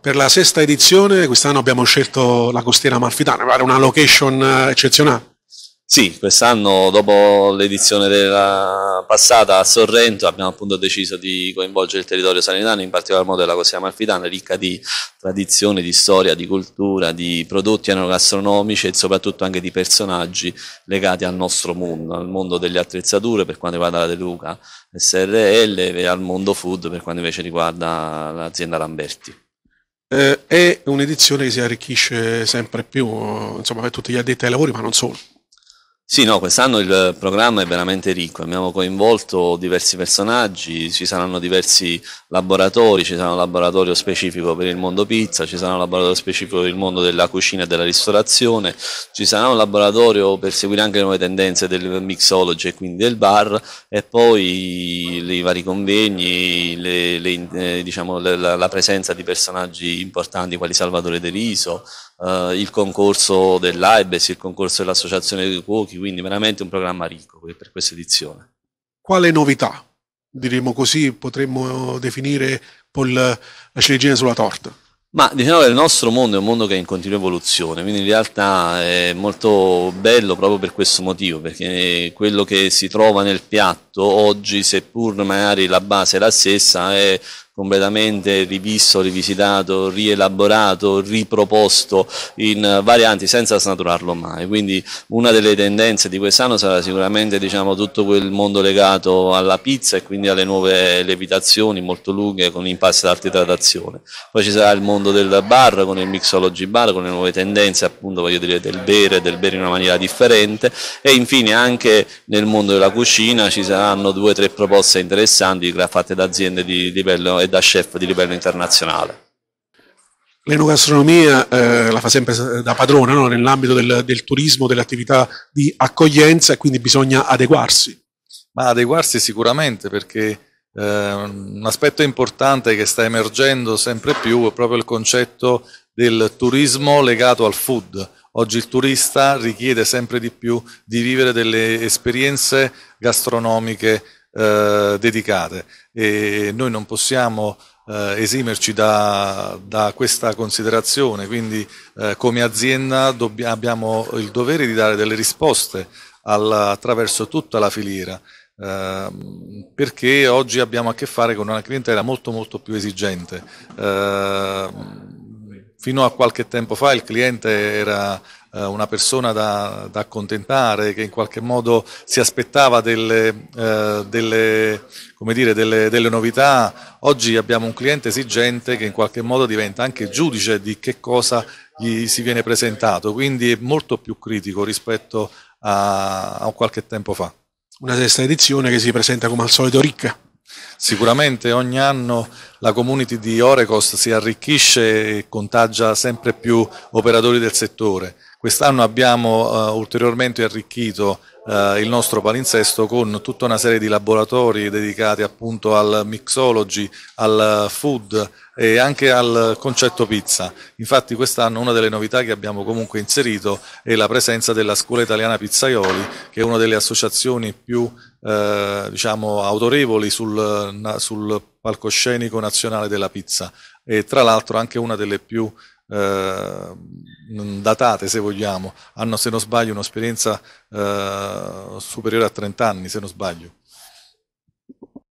Per la sesta edizione quest'anno abbiamo scelto la costiera amalfitana, pare una location eh, eccezionale. Sì, quest'anno dopo l'edizione della passata a Sorrento abbiamo appunto deciso di coinvolgere il territorio sanitano, in particolar modo della costiera amalfitana, ricca di tradizione, di storia, di cultura, di prodotti enogastronomici e soprattutto anche di personaggi legati al nostro mondo, al mondo delle attrezzature per quanto riguarda la De Luca SRL e al mondo food per quanto invece riguarda l'azienda Lamberti. Eh, è un'edizione che si arricchisce sempre più, insomma, per tutti gli addetti ai lavori, ma non solo. Sì, no, quest'anno il programma è veramente ricco, abbiamo coinvolto diversi personaggi, ci saranno diversi laboratori, ci sarà un laboratorio specifico per il mondo pizza, ci sarà un laboratorio specifico per il mondo della cucina e della ristorazione, ci sarà un laboratorio per seguire anche le nuove tendenze del mixology e quindi del bar e poi i vari convegni, le, le, eh, diciamo, la, la, presenza di personaggi importanti quali Salvatore De Riso, eh, il concorso dell'AIBES, il concorso dell'Associazione dei Cuochi, quindi veramente un programma ricco per questa edizione. Quale novità, diremo così, potremmo definire poi la ciliegina sulla torta? Ma diciamo che il nostro mondo è un mondo che è in continua evoluzione, quindi in realtà è molto bello proprio per questo motivo, perché quello che si trova nel piatto oggi, seppur magari la base è la stessa, è completamente rivisto, rivisitato, rielaborato, riproposto in varianti senza snaturarlo mai. Quindi una delle tendenze di quest'anno sarà sicuramente diciamo, tutto quel mondo legato alla pizza e quindi alle nuove levitazioni molto lunghe con impasti d'alta idratazione. Poi ci sarà il mondo del bar con il mixology bar, con le nuove tendenze appunto voglio dire del bere, del bere in una maniera differente e infine anche nel mondo della cucina ci saranno due o tre proposte interessanti fatte da aziende di livello e da chef di livello internazionale. L'enogastronomia eh, la fa sempre da padrona no? nell'ambito del, del turismo, delle attività di accoglienza e quindi bisogna adeguarsi. Ma adeguarsi sicuramente perché eh, un aspetto importante che sta emergendo sempre più è proprio il concetto del turismo legato al food. Oggi il turista richiede sempre di più di vivere delle esperienze gastronomiche eh, dedicate e noi non possiamo eh, esimerci da, da, questa considerazione, quindi eh, come azienda abbiamo il dovere di dare delle risposte al, attraverso tutta la filiera. Uh, perché oggi abbiamo a che fare con una clientela molto molto più esigente. Fino a qualche tempo fa il cliente era eh, una persona da, da, accontentare, che in qualche modo si aspettava delle, eh, delle, dire, delle, delle, novità. Oggi abbiamo un cliente esigente che in qualche modo diventa anche giudice di che cosa gli si viene presentato, quindi è molto più critico rispetto a, a qualche tempo fa. Una sesta edizione che si presenta come al solito ricca. Sicuramente ogni anno la community di Orecost si arricchisce e contagia sempre più operatori del settore. Quest'anno abbiamo uh, ulteriormente arricchito uh, il nostro palinsesto con tutta una serie di laboratori dedicati appunto al mixology, al food e anche al concetto pizza. Infatti quest'anno una delle novità che abbiamo comunque inserito è la presenza della Scuola Italiana Pizzaioli, che è una delle associazioni più eh, diciamo, autorevoli sul, sul palcoscenico nazionale della pizza e tra l'altro anche una delle più eh, datate se vogliamo, hanno se non sbaglio un'esperienza eh, superiore a 30 anni se non sbaglio.